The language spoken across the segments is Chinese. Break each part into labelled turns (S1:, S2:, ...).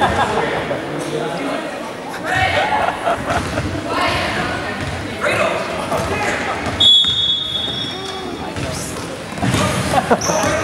S1: Ha ha
S2: ha.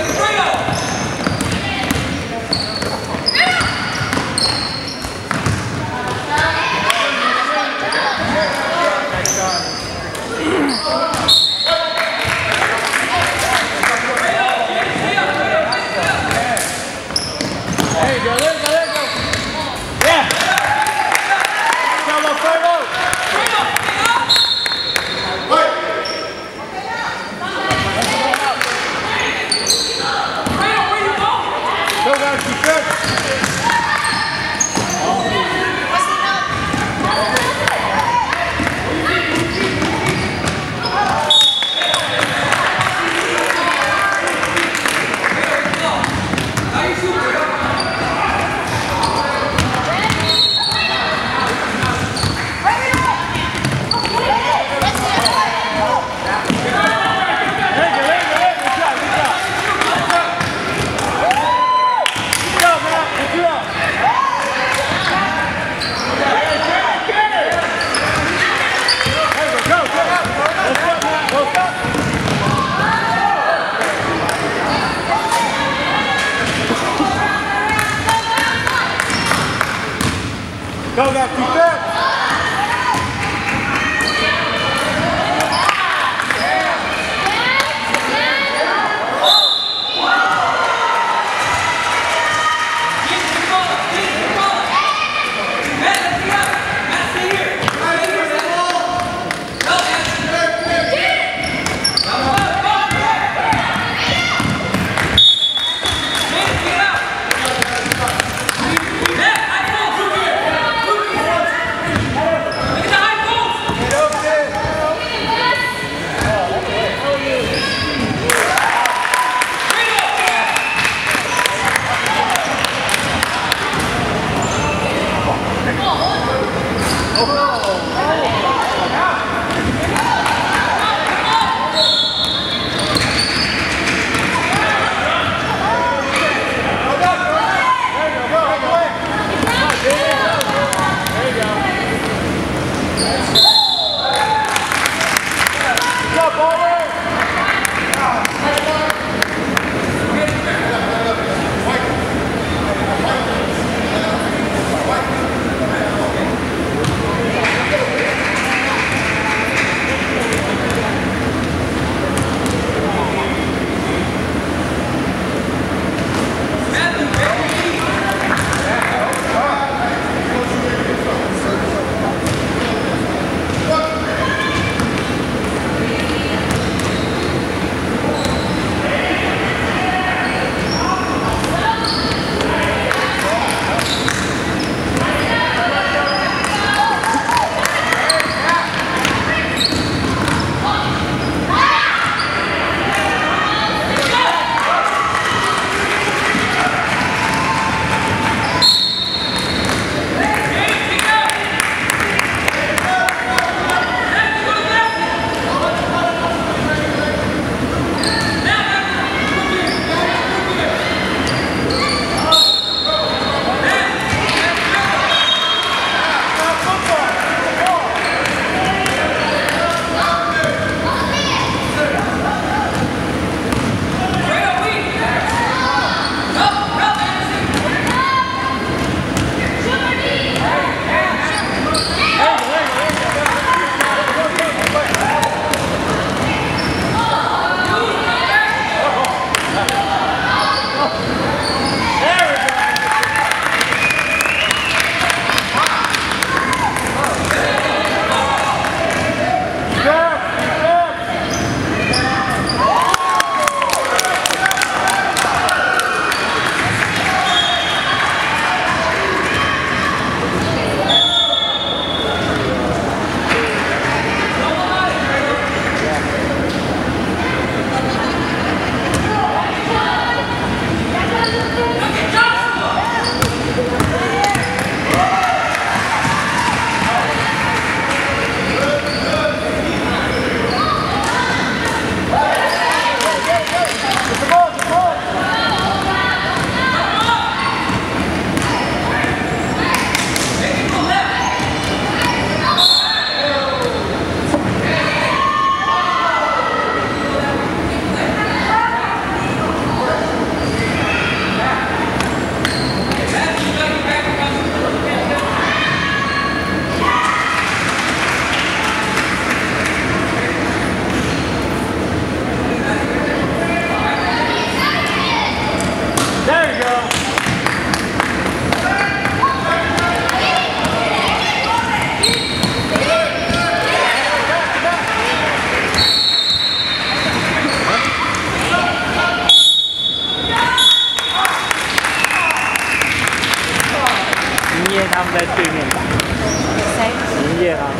S1: 林燕啊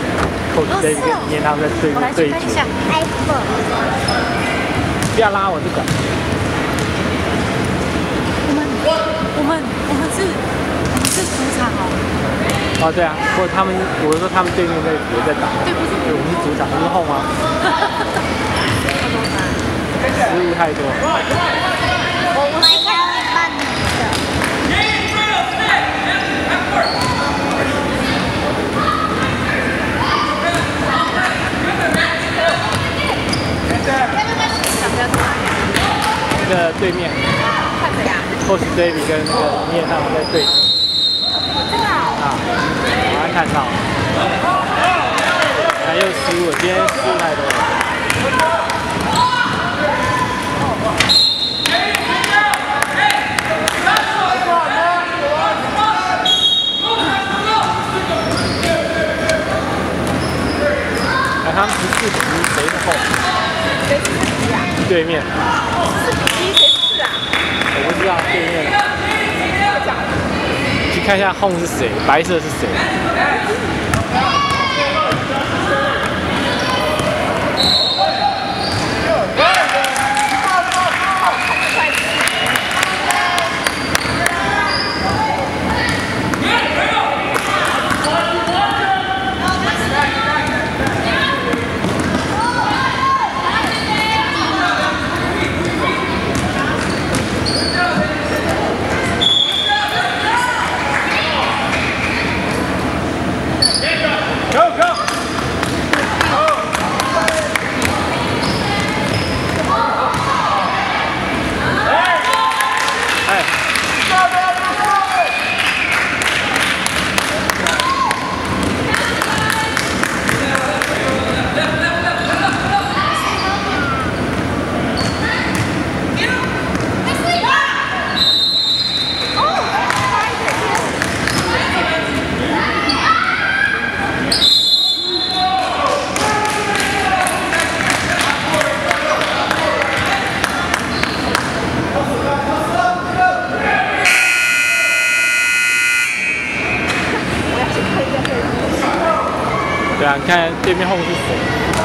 S1: David
S2: 是哦
S1: 跟林燕他们在对
S2: 一下。。
S1: 不要拉我这个，
S2: 我们我们我们是我们是主场哦。
S1: 哦对啊，或者他们，我是说他们对面在也在打，
S2: 对，不是
S1: 对，我们是主场，我们是 home 啊，失误太多。
S2: 我我是看慢的。想不要看
S1: 那个对面。
S2: 看谁呀
S1: ？Coach David 跟那个林燕他们在对。
S2: 啊
S1: 啊，马上看到，还又失误了，今天失误太多他们十四比一，谁是后？对面，知道对面。去看一下 home 是谁，白色是谁对啊，你看对面后面是谁？